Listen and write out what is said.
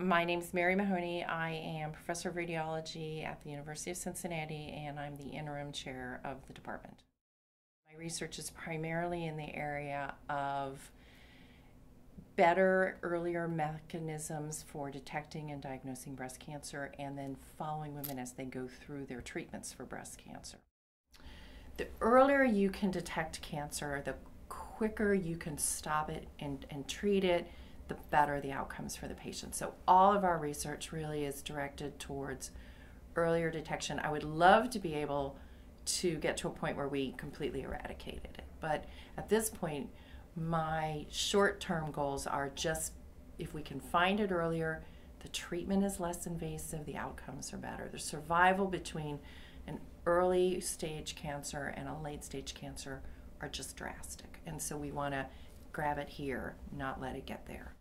my name is Mary Mahoney. I am professor of radiology at the University of Cincinnati, and I'm the interim chair of the department. My research is primarily in the area of better, earlier mechanisms for detecting and diagnosing breast cancer, and then following women as they go through their treatments for breast cancer. The earlier you can detect cancer, the quicker you can stop it and, and treat it, the better the outcomes for the patient. So, all of our research really is directed towards earlier detection. I would love to be able to get to a point where we completely eradicated it. But at this point, my short term goals are just if we can find it earlier, the treatment is less invasive, the outcomes are better. The survival between an early stage cancer and a late stage cancer are just drastic. And so we want to grab it here, not let it get there.